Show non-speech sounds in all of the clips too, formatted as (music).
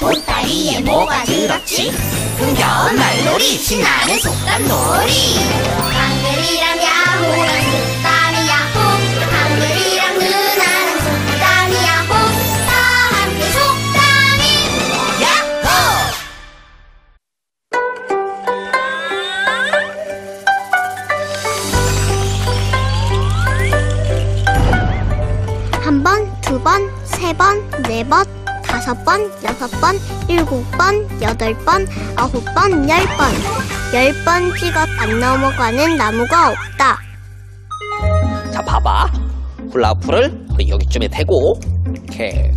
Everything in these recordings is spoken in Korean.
보따리에 뭐가 들었지? 흥겨운 말놀이 신나는 속담놀이 한글이랑 야호랑 한 번, 두 번, 세 번, 네 번, 다섯 번, 여섯 번, 일곱 번, 여덟 번, 아홉 번, 열 번. 열 번 찍어 안 넘어가는 나무가 없다. 자, 봐봐. 훌라후프를 여기쯤에 대고 이렇게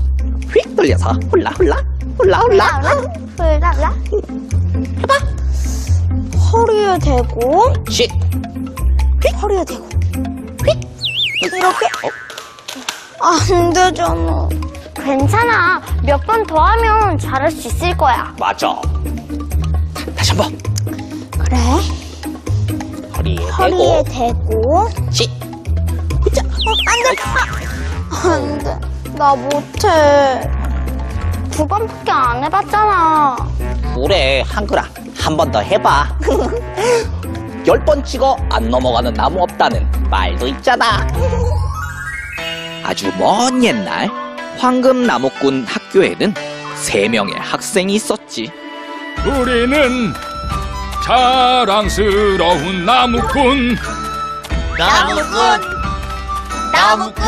휙 돌려서 훌라 훌라 훌라 훌라. 훌라 훌라. 해봐. 허리에 대고, 씩. 허리에 대고, 휙. 이렇게. 안 되잖아. 괜찮아. 몇 번 더 하면 잘할 수 있을 거야. 맞아. 다시 한 번 그래? 허리에 허리에 대고 대고. 씩. 어, 안 돼. 아, 안 돼. 나 못해. 두 번밖에 안 해봤잖아. 그래 한글아 한 번 더 해봐. (laughs) 열 번 찍어 안 넘어가는 나무 없다는 말도 있잖아. (laughs) 아주 먼 옛날 황금 나무꾼 학교에는 세 명의 학생이 있었지. 우리는 자랑스러운 나무꾼. 나무꾼. 나무꾼.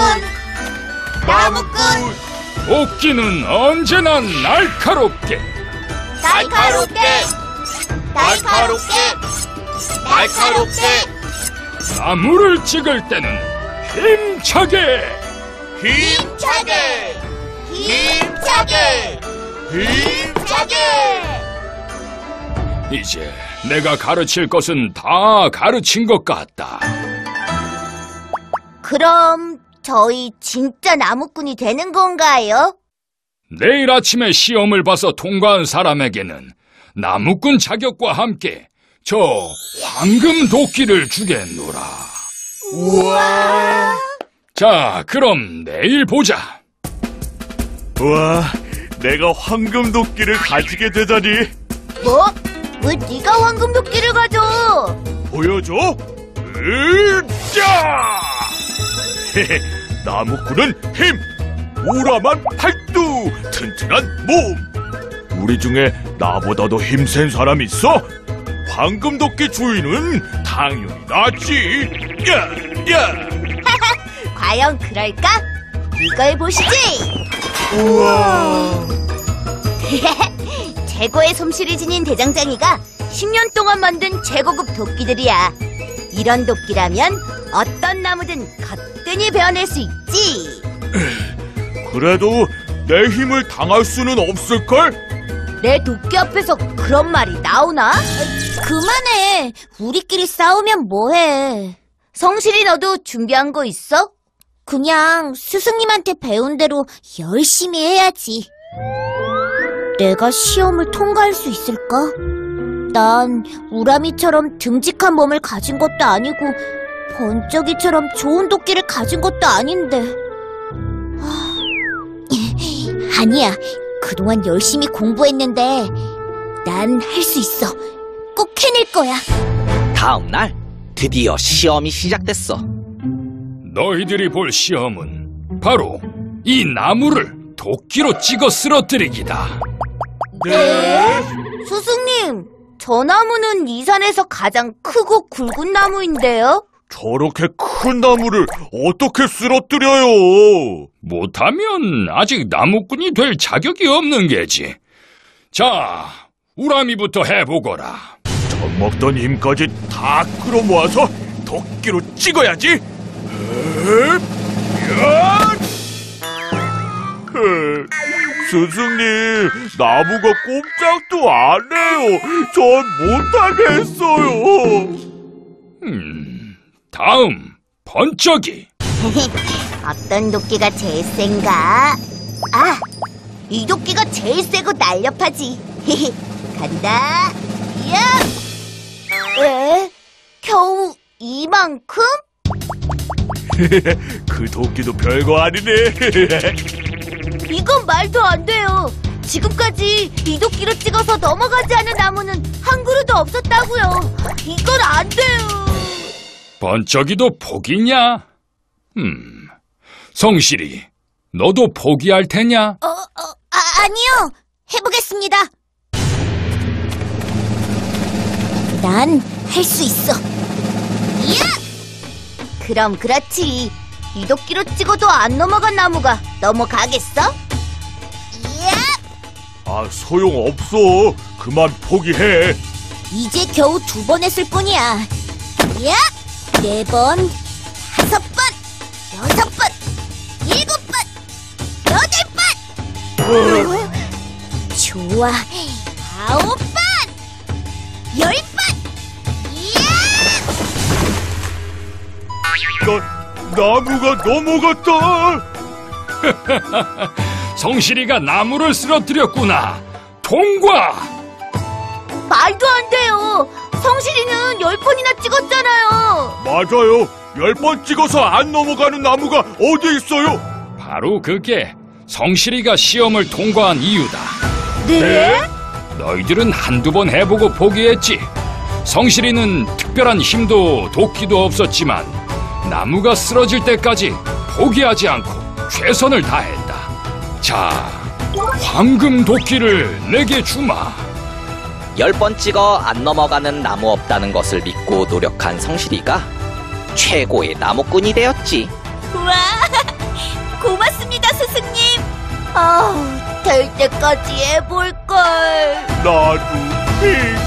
나무꾼. 도끼는 언제나 날카롭게. 날카롭게. 날카롭게. 날카롭게. 나무를 찍을 때는 힘차게 힘차게 힘차게 힘차게 이제 내가 가르칠 것은 다 가르친 것 같다. 그럼 저희 진짜 나무꾼이 되는 건가요? 내일 아침에 시험을 봐서 통과한 사람에게는 나무꾼 자격과 함께 저 황금 도끼를 주겠노라. 우와 자, 그럼 내일 보자. 우와, 내가 황금 도끼를 가지게 되다니 뭐? 왜 네가 황금 도끼를 가져? 보여줘. 으짜! (laughs) 나무꾼은 힘, 우람한 팔뚝, 튼튼한 몸. 우리 중에 나보다도 힘센 사람 있어? 황금 도끼 주인은 당연히 나지. 야, 야. 과연 그럴까? 이걸 보시지. 우와. (laughs) 최고의 솜씨를 지닌 대장장이가 10년 동안 만든 최고급 도끼들이야. 이런 도끼라면 어떤 나무든 거뜬히 베어낼 수 있지. (laughs) 그래도 내 힘을 당할 수는 없을걸? 내 도끼 앞에서 그런 말이 나오나? 그만해. 우리끼리 싸우면 뭐해. 성실이 너도 준비한 거 있어? 그냥 스승님한테 배운 대로 열심히 해야지. 내가 시험을 통과할 수 있을까? 난 우람이처럼 듬직한 몸을 가진 것도 아니고 번쩍이처럼 좋은 도끼를 가진 것도 아닌데. 하, (laughs) 아니야. 그동안 열심히 공부했는데 난 할 수 있어. 꼭 해낼 거야. 다음 날 드디어 시험이 시작됐어. 너희들이 볼 시험은 바로 이 나무를 도끼로 찍어 쓰러뜨리기다. 네? 스승님, 저 나무는 이 산에서 가장 크고 굵은 나무인데요? 저렇게 큰 나무를 어떻게 쓰러뜨려요? 못하면 아직 나무꾼이 될 자격이 없는 게지. 자, 우람이부터 해보거라. 젖먹던 힘까지 다 끌어모아서 도끼로 찍어야지. 스승님, 나무가 꼼짝도 안 해요. 전 못하겠어요. 음, 다음, 번쩍이. (laughs) 어떤 도끼가 제일 센가? 아, 이 도끼가 제일 세고 날렵하지. (laughs) 간다. 야! 에? 겨우 이만큼? (laughs) 그 도끼도 별거 아니네. (laughs) 이건 말도 안 돼요. 지금까지 이도끼로 찍어서 넘어가지 않은 나무는 한 그루도 없었다고요. 이건 안 돼요. 번쩍이도 포기냐? 음, 성실이, 너도 포기할 테냐? 어, 어, 아, 아니요. 해보겠습니다. 난 할 수 있어. 야! 그럼 그렇지. 이도끼로 찍어도 안 넘어간 나무가 넘어가겠어? 야! 아, 소용없어. 그만 포기해. 이제 겨우 두 번 했을 뿐이야. 야! 네 번, 다섯 번, 여섯 번, 일곱 번, 여덟 번! 좋아. 아홉 번! 열 번! 나, 나무가 넘어갔다. (laughs) 성실이가 나무를 쓰러뜨렸구나. 통과! 말도 안 돼요. 성실이는 열 번이나 찍었잖아요. 맞아요. 열 번 찍어서 안 넘어가는 나무가 어디 있어요? 바로 그게 성실이가 시험을 통과한 이유다. 네? 너희들은 한두 번 해보고 포기했지. 성실이는 특별한 힘도 도끼도 없었지만 나무가 쓰러질 때까지 포기하지 않고 최선을 다했다. 자, 황금 도끼를 내게 주마. 열 번 찍어 안 넘어가는 나무 없다는 것을 믿고 노력한 성실이가 최고의 나무꾼이 되었지. 우와, (laughs) 고맙습니다, 스승님. 아우, 될 때까지 해볼걸. 나도 히.